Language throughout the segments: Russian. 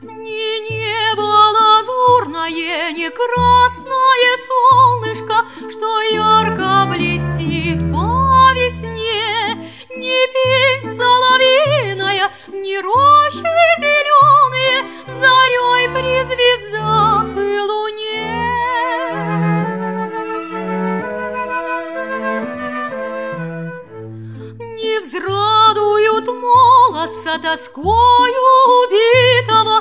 Ни небо лазурное, ни красное солнышко, Что ярко блестит по весне, Ни пень соловиная, ни рощи зеленые, Зарей при звездах и луне. Не взрадуют молодца тоскою убитого,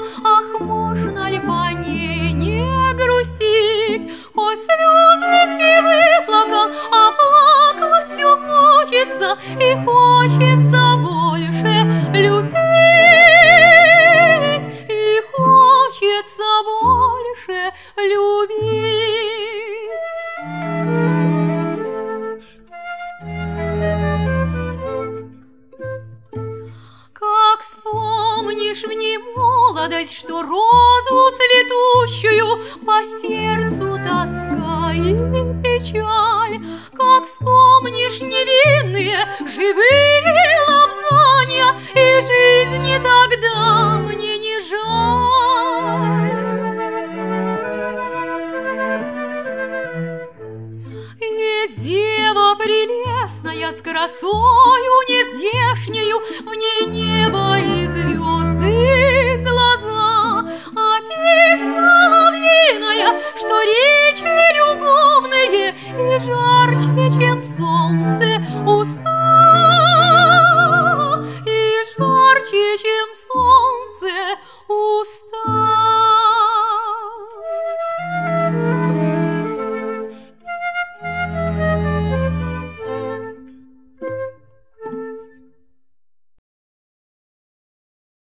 любить. Как вспомнишь в ней молодость, что розу цветущую по сердцу тоска и печаль, как вспомнишь невинные живые дева прелестная, с красою нездешнею, в ней небо и звезды глаза. А песня ловиная, что речи любовные и жарче, чем солнце, уста и жарче, чем